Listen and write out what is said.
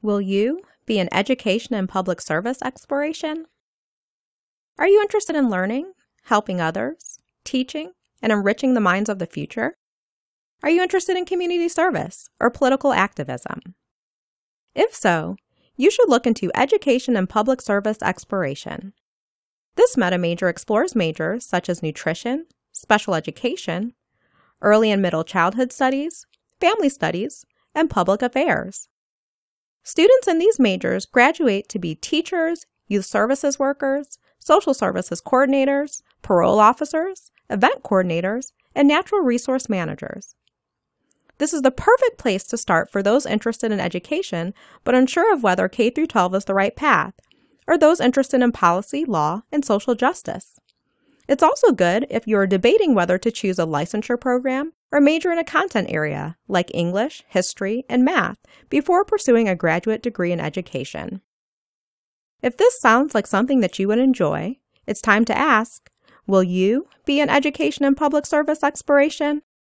Will you be an education and public service exploration? Are you interested in learning, helping others, teaching, and enriching the minds of the future? Are you interested in community service or political activism? If so, you should look into Education and Public Service Exploration. This meta major explores majors such as nutrition, special education, early and middle childhood studies, family studies, and public affairs. Students in these majors graduate to be teachers, youth services workers, social services coordinators, parole officers, event coordinators, and natural resource managers. This is the perfect place to start for those interested in education but unsure of whether K 12 is the right path, or those interested in policy, law, and social justice. It's also good if you are debating whether to choose a licensure program or major in a content area like English, history, and math before pursuing a graduate degree in education. If this sounds like something that you would enjoy, it's time to ask Will you be an education and public service exploration?